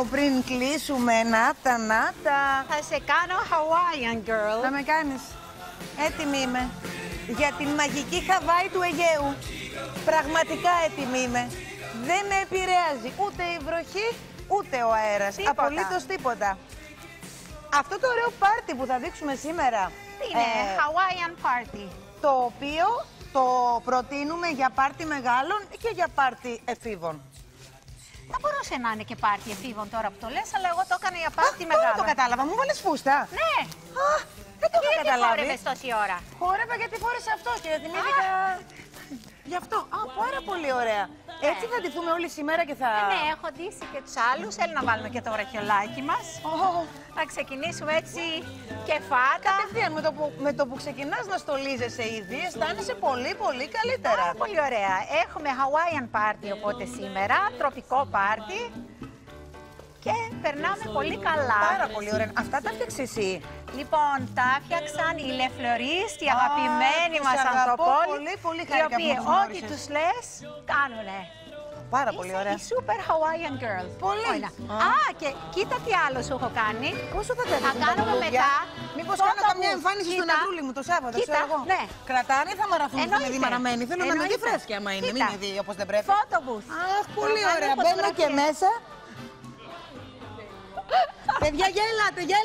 λίγο πριν κλείσουμε. Νάτα, νάτα. Θα σε κάνω Hawaiian girl. Να με κάνεις. Έτοιμη είμαι. Για την μαγική Χαβάη του Αιγαίου. Πραγματικά έτοιμη είμαι. Δεν με επηρεάζει ούτε η βροχή, ούτε ο αέρας. Τίποτα. Απολύτως τίποτα. Αυτό το ωραίο πάρτι που θα δείξουμε σήμερα. Τι είναι, ε, Hawaiian party. το οποίο το προτείνουμε για πάρτι μεγάλων και για πάρτι εφήβων. Θα μπορούσε να είναι και πάρτι εφήβων τώρα που το λες, αλλά εγώ το έκανα για πάρτι Τώρα μεγάλο. το κατάλαβα, μου βάλες φούστα. Ναι, Α, δεν το είχα γιατί καταλάβει. χόρευες τόση ώρα; Χόρευα γιατί φόρεσε αυτό και θυμήθηκα. Γι' αυτό. Α, πάρα πολύ ωραία. Έτσι θα ντυθούμε όλη σήμερα και θα. Ναι, έχω ντύσει και τους άλλους. Θέλω να βάλουμε και το βραχιολάκι μας. Ω, Να ξεκινήσουμε έτσι κεφάτα. Κατευθείαν με το, που, με το που ξεκινάς να στολίζεσαι ήδη, αισθάνεσαι πολύ πολύ καλύτερα. Πάρα πολύ ωραία. Έχουμε Hawaiian party οπότε σήμερα, τροπικό party και περνάμε πολύ καλά. Πάρα πολύ ωραία. Αυτά τα φτιάξεις εσύ; Λοιπόν, τα έφτιαξαν οι Λεφλωρίς, οι Α, αγαπημένοι τους μας αγαπώ ανθρωπόλοι, πολύ, πολύ οι χάρηκα που οποίοι τους ό,τι γνώρισες. τους λες, κάνουνε. Πάρα πολύ Είσαι ωραία. η super Hawaiian girl. Πολύ. Όλα. Α. Α, και κοίτα τι άλλο σου έχω κάνει. Πόσο θα τρέχουν Θα τα κάνουμε λουλούδια; μετά Μήπως photo κάνω καμιά booth. εμφάνιση στον Κοίτα. Αντρούλη μου το Σάββατο, Κοίτα, ξέρω εγώ. ναι. Κρατάνε ή θα μαραθούν που είναι Εννοείται. δημαραμένοι. Θέλω να με δει Εννοείται. φρέσκια άμα είναι. Μην Κοίτα. με δει όπως δεν πρέπει. Photo booth. Αχ, πολύ Θα ωραία. κάνουμε Μπαίνω και φωτογραφίες. μέσα. Παιδιά, γέλατε, γέλατε.